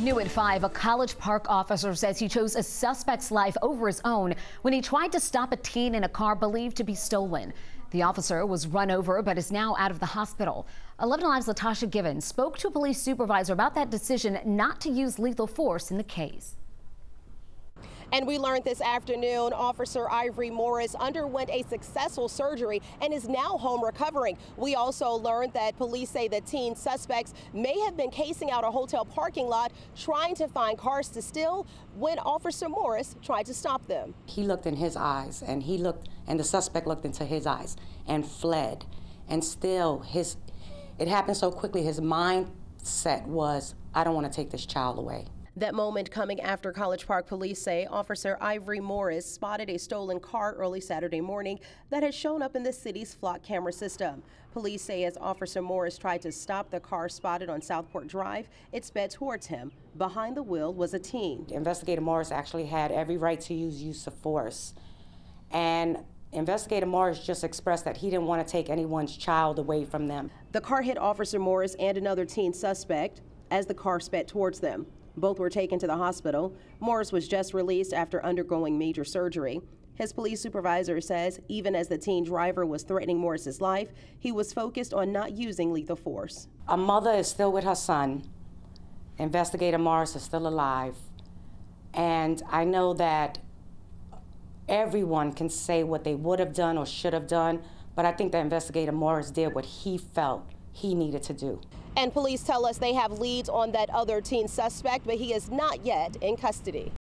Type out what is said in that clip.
New at 5, a College Park officer says he chose a suspect's life over his own when he tried to stop a teen in a car believed to be stolen. The officer was run over but is now out of the hospital. 11 Alive's Latasha Givens spoke to a police supervisor about that decision not to use lethal force in the case. And we learned this afternoon Officer Ivory Morris underwent a successful surgery and is now home recovering. We also learned that police say the teen suspects may have been casing out a hotel parking lot trying to find cars to steal when Officer Morris tried to stop them. He looked in his eyes and he looked and the suspect looked into his eyes and fled. And still his it happened so quickly his mindset was I don't want to take this child away. That moment coming after College Park police say Officer Ivory Morris spotted a stolen car early Saturday morning that had shown up in the city's flock camera system. Police say as Officer Morris tried to stop the car spotted on Southport Drive, it sped towards him. Behind the wheel was a teen. Investigator Morris actually had every right to use use of force. And Investigator Morris just expressed that he didn't want to take anyone's child away from them. The car hit Officer Morris and another teen suspect as the car sped towards them. Both were taken to the hospital. Morris was just released after undergoing major surgery. His police supervisor says even as the teen driver was threatening Morris's life, he was focused on not using lethal force. A mother is still with her son. Investigator Morris is still alive. And I know that everyone can say what they would have done or should have done, but I think that Investigator Morris did what he felt he needed to do. And police tell us they have leads on that other teen suspect, but he is not yet in custody.